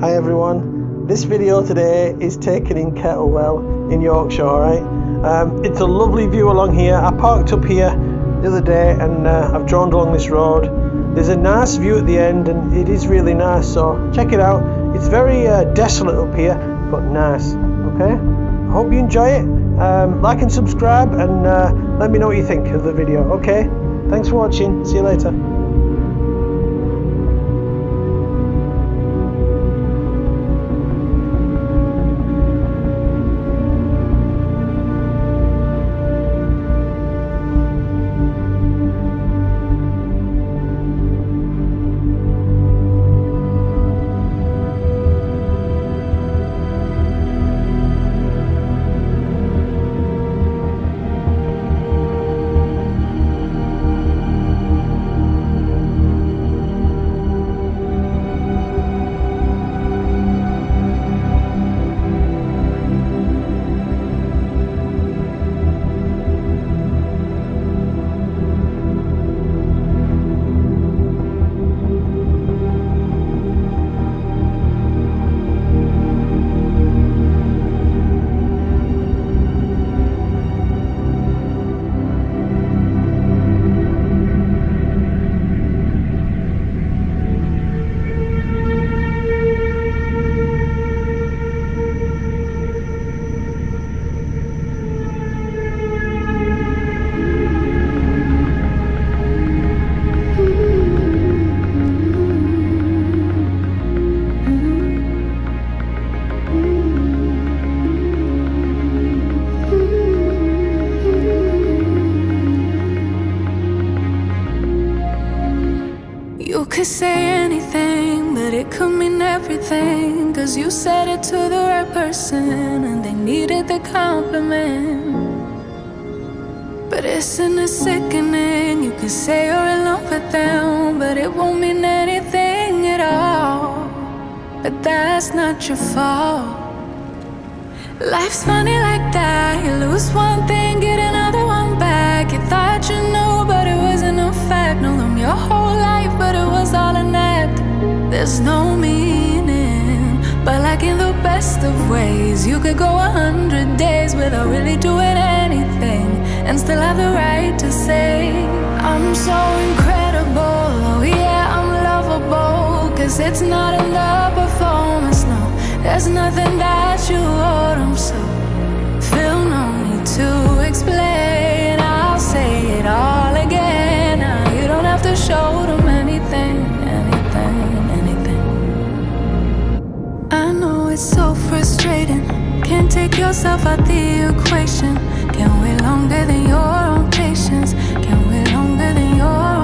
Hi everyone. This video today is taken in Kettlewell in Yorkshire, alright? Um, it's a lovely view along here. I parked up here the other day and uh, I've drawn along this road. There's a nice view at the end and it is really nice, so check it out. It's very uh, desolate up here, but nice, okay? I hope you enjoy it. Um, like and subscribe and uh, let me know what you think of the video, okay? Thanks for watching. See you later. Could say anything, but it could mean everything. Cause you said it to the right person, and they needed the compliment. But isn't it sickening? You could say you're in love with them, but it won't mean anything at all. But that's not your fault. Life's funny like that. You lose one thing, get another one back. You thought you knew, best of ways, you could go a hundred days without really doing anything, and still have the right to say, I'm so incredible. Oh yeah, I'm lovable, cause it's not in the performance, no. There's nothing that you owed, I'm so feel no need to explain. Can't take yourself out the equation. Can't wait longer than your own patience. Can't wait longer than your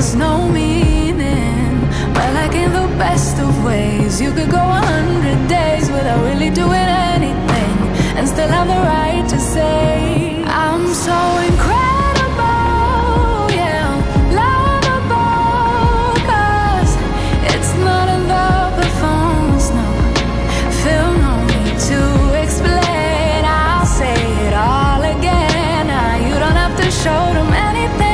has no meaning But like in the best of ways. You could go a hundred days without really doing anything And still have the right to say I'm so incredible show them anything.